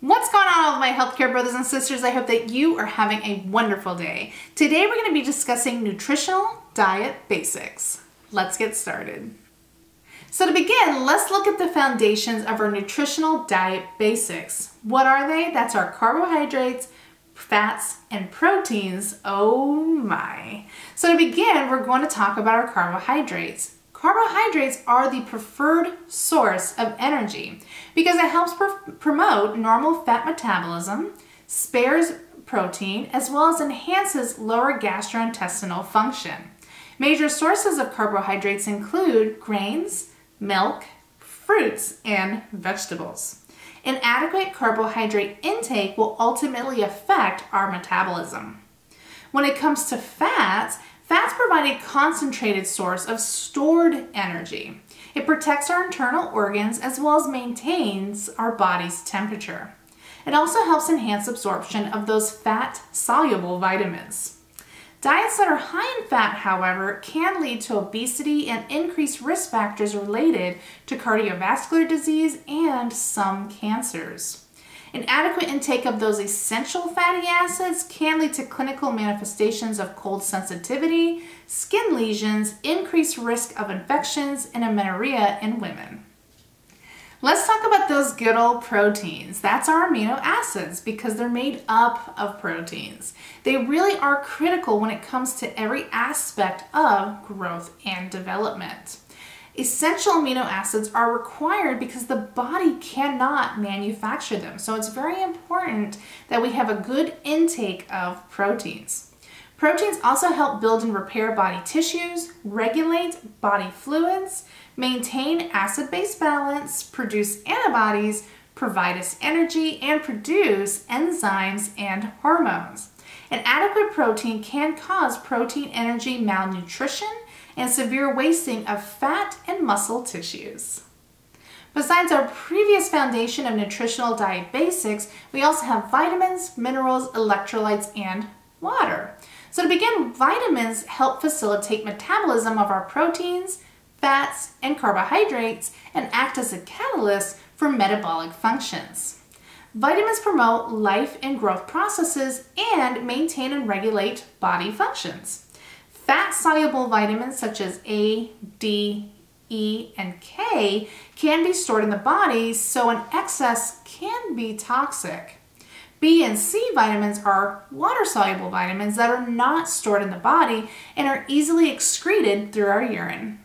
What's going on all my healthcare brothers and sisters? I hope that you are having a wonderful day. Today we're going to be discussing nutritional diet basics. Let's get started. So to begin, let's look at the foundations of our nutritional diet basics. What are they? That's our carbohydrates, fats, and proteins. Oh my. So to begin, we're going to talk about our carbohydrates. Carbohydrates are the preferred source of energy because it helps pr promote normal fat metabolism, spares protein, as well as enhances lower gastrointestinal function. Major sources of carbohydrates include grains, milk, fruits, and vegetables. Inadequate carbohydrate intake will ultimately affect our metabolism. When it comes to fats, Fats provide a concentrated source of stored energy. It protects our internal organs as well as maintains our body's temperature. It also helps enhance absorption of those fat-soluble vitamins. Diets that are high in fat, however, can lead to obesity and increased risk factors related to cardiovascular disease and some cancers. Inadequate intake of those essential fatty acids can lead to clinical manifestations of cold sensitivity, skin lesions, increased risk of infections, and amenorrhea in women. Let's talk about those good old proteins. That's our amino acids because they're made up of proteins. They really are critical when it comes to every aspect of growth and development. Essential amino acids are required because the body cannot manufacture them. So it's very important that we have a good intake of proteins. Proteins also help build and repair body tissues, regulate body fluids, maintain acid-base balance, produce antibodies, provide us energy, and produce enzymes and hormones. An adequate protein can cause protein energy malnutrition and severe wasting of fat and muscle tissues. Besides our previous foundation of nutritional diet basics, we also have vitamins, minerals, electrolytes, and water. So to begin, vitamins help facilitate metabolism of our proteins, fats, and carbohydrates and act as a catalyst for metabolic functions. Vitamins promote life and growth processes and maintain and regulate body functions. Fat-soluble vitamins such as A, D, E, and K can be stored in the body, so an excess can be toxic. B and C vitamins are water-soluble vitamins that are not stored in the body and are easily excreted through our urine.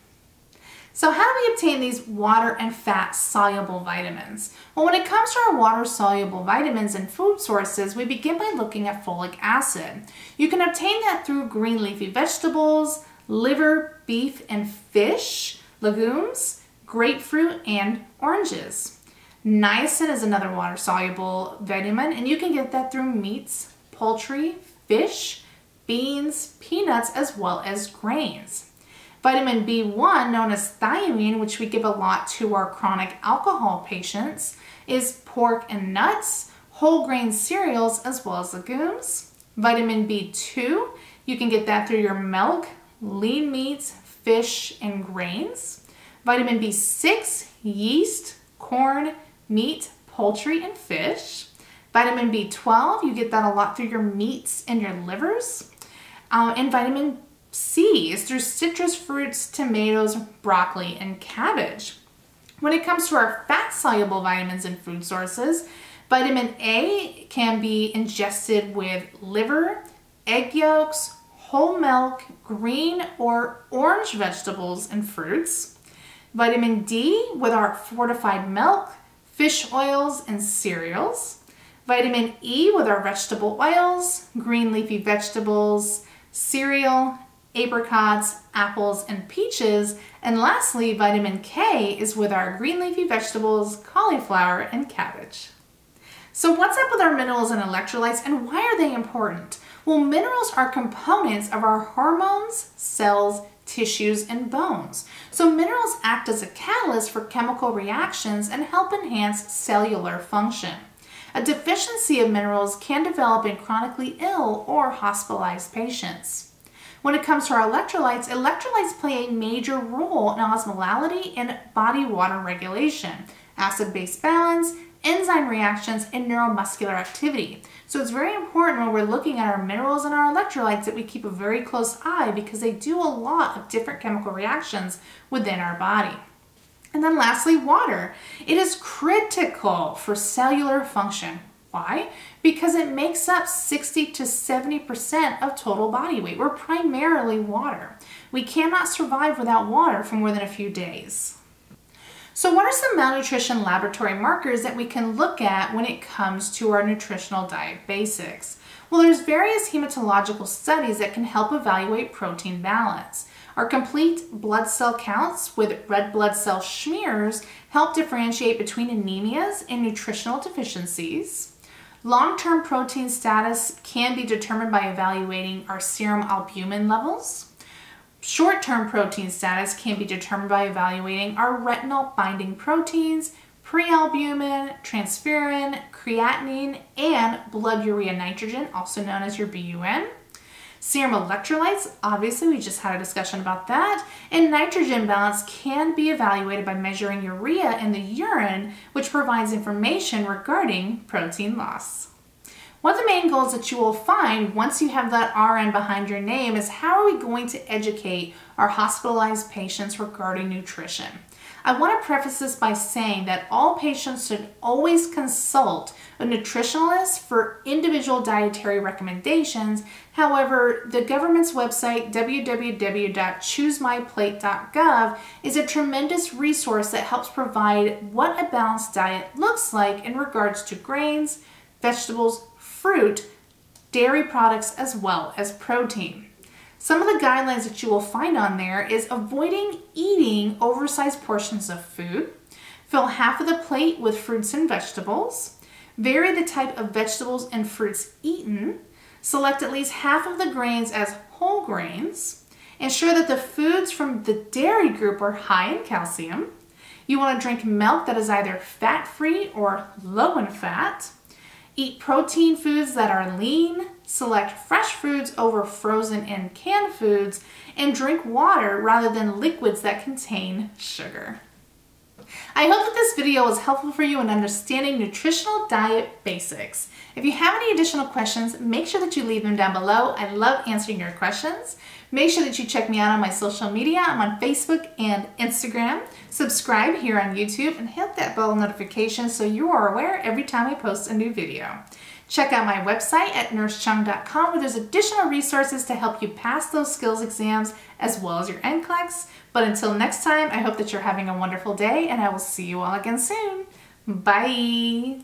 So how do we obtain these water and fat soluble vitamins? Well, when it comes to our water soluble vitamins and food sources, we begin by looking at folic acid. You can obtain that through green leafy vegetables, liver, beef, and fish, legumes, grapefruit, and oranges. Niacin is another water soluble vitamin, and you can get that through meats, poultry, fish, beans, peanuts, as well as grains. Vitamin B1, known as thiamine, which we give a lot to our chronic alcohol patients, is pork and nuts, whole grain cereals, as well as legumes. Vitamin B2, you can get that through your milk, lean meats, fish, and grains. Vitamin B6, yeast, corn, meat, poultry, and fish. Vitamin B12, you get that a lot through your meats and your livers. Uh, and vitamin C is through citrus fruits, tomatoes, broccoli, and cabbage. When it comes to our fat-soluble vitamins and food sources, vitamin A can be ingested with liver, egg yolks, whole milk, green or orange vegetables and fruits. Vitamin D with our fortified milk, fish oils, and cereals. Vitamin E with our vegetable oils, green leafy vegetables, cereal, apricots, apples, and peaches. And lastly, vitamin K is with our green leafy vegetables, cauliflower, and cabbage. So what's up with our minerals and electrolytes and why are they important? Well, minerals are components of our hormones, cells, tissues, and bones. So minerals act as a catalyst for chemical reactions and help enhance cellular function. A deficiency of minerals can develop in chronically ill or hospitalized patients. When it comes to our electrolytes, electrolytes play a major role in osmolality and body water regulation, acid-base balance, enzyme reactions, and neuromuscular activity. So it's very important when we're looking at our minerals and our electrolytes that we keep a very close eye because they do a lot of different chemical reactions within our body. And then lastly, water. It is critical for cellular function. Why? Because it makes up 60 to 70% of total body weight. We're primarily water. We cannot survive without water for more than a few days. So what are some malnutrition laboratory markers that we can look at when it comes to our nutritional diet basics? Well, there's various hematological studies that can help evaluate protein balance. Our complete blood cell counts with red blood cell smears help differentiate between anemias and nutritional deficiencies. Long-term protein status can be determined by evaluating our serum albumin levels. Short-term protein status can be determined by evaluating our retinol binding proteins, prealbumin, transferrin, creatinine, and blood urea nitrogen, also known as your BUN. Serum electrolytes, obviously we just had a discussion about that, and nitrogen balance can be evaluated by measuring urea in the urine, which provides information regarding protein loss. One of the main goals that you will find once you have that RN behind your name is how are we going to educate our hospitalized patients regarding nutrition? I want to preface this by saying that all patients should always consult a nutritionalist for individual dietary recommendations. However, the government's website, www.choosemyplate.gov, is a tremendous resource that helps provide what a balanced diet looks like in regards to grains, vegetables, fruit, dairy products, as well as protein. Some of the guidelines that you will find on there is avoiding eating oversized portions of food, fill half of the plate with fruits and vegetables, vary the type of vegetables and fruits eaten, select at least half of the grains as whole grains, ensure that the foods from the dairy group are high in calcium, you want to drink milk that is either fat-free or low in fat, Eat protein foods that are lean, select fresh foods over frozen and canned foods, and drink water rather than liquids that contain sugar. I hope that this video was helpful for you in understanding nutritional diet basics. If you have any additional questions, make sure that you leave them down below. I love answering your questions. Make sure that you check me out on my social media. I'm on Facebook and Instagram. Subscribe here on YouTube and hit that bell notification so you are aware every time I post a new video. Check out my website at nursecheung.com where there's additional resources to help you pass those skills exams as well as your NCLEX. But until next time, I hope that you're having a wonderful day and I will see you all again soon. Bye!